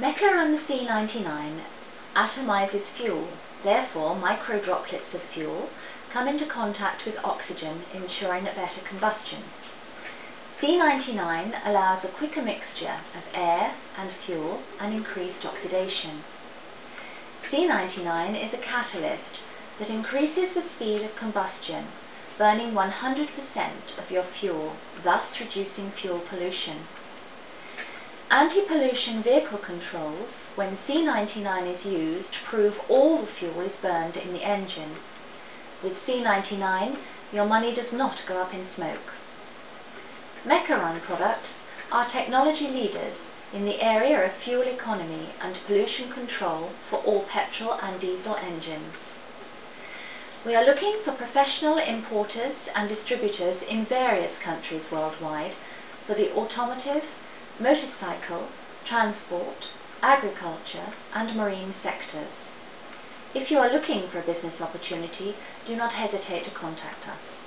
Mécarun C99 atomizes fuel, therefore microdroplets of fuel come into contact with oxygen, ensuring a better combustion. C99 allows a quicker mixture of air and fuel and increased oxidation. C99 is a catalyst that increases the speed of combustion, burning 100% of your fuel, thus reducing fuel pollution. Anti-pollution vehicle controls, when C99 is used, prove all the fuel is burned in the engine. With C99, your money does not go up in smoke. Mécarun products are technology leaders in the area of fuel economy and pollution control for all petrol and diesel engines. We are looking for professional importers and distributors in various countries worldwide for the automotive, motorcycle, transport, agriculture and marine sectors. If you are looking for a business opportunity, do not hesitate to contact us.